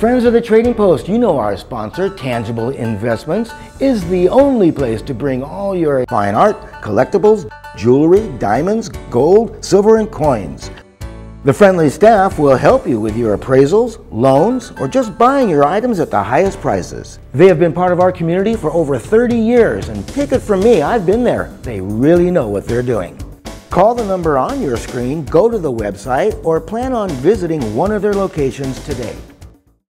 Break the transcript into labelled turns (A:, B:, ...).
A: Friends of the Trading Post, you know our sponsor, Tangible Investments, is the only place to bring all your fine art, collectibles, jewelry, diamonds, gold, silver, and coins. The friendly staff will help you with your appraisals, loans, or just buying your items at the highest prices. They have been part of our community for over 30 years, and take it from me, I've been there. They really know what they're doing. Call the number on your screen, go to the website, or plan on visiting one of their locations today.